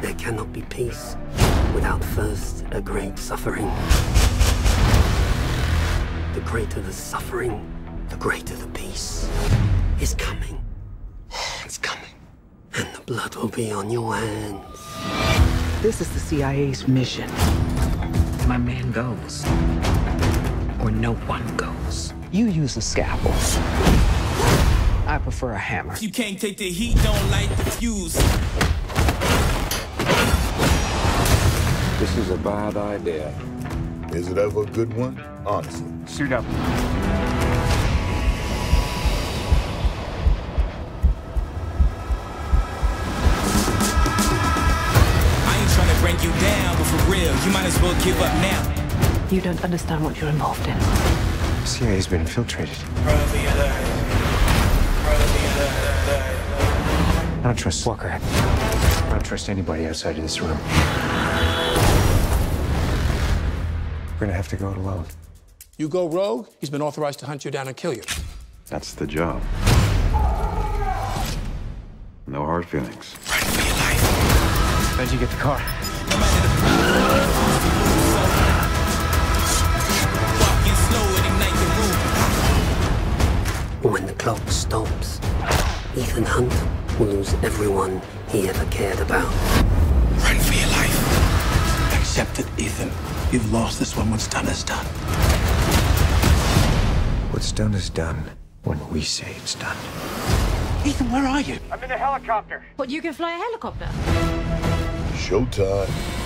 There cannot be peace without first a great suffering. The greater the suffering, the greater the peace. Is coming. It's coming. And the blood will be on your hands. This is the CIA's mission. My man goes, or no one goes. You use a scalpel. I prefer a hammer. You can't take the heat, don't light the fuse. This is a bad idea. Is it ever a good one? Honestly. Suit up. I ain't trying to break you down, but for real, you might as well give up now. You don't understand what you're involved in. CIA's been infiltrated. I don't trust Walker. I don't trust anybody outside of this room. We're gonna have to go it alone. You go rogue, he's been authorized to hunt you down and kill you. That's the job. No hard feelings. How'd you get the car? Walking slow and ignite the room. When the clock stops, Ethan Hunt will lose everyone he ever cared about. You've lost this one. What's done is done. What's done is done when we say it's done. Ethan, where are you? I'm in a helicopter. What, you can fly a helicopter? Showtime.